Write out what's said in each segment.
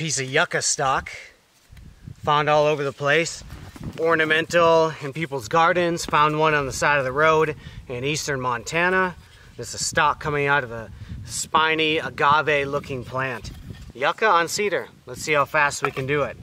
piece of yucca stalk found all over the place. Ornamental in people's gardens. Found one on the side of the road in eastern Montana. This is stalk coming out of a spiny agave looking plant. Yucca on cedar. Let's see how fast we can do it.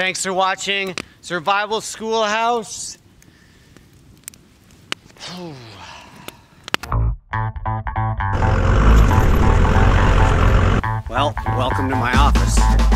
Thanks for watching Survival Schoolhouse. well, welcome to my office.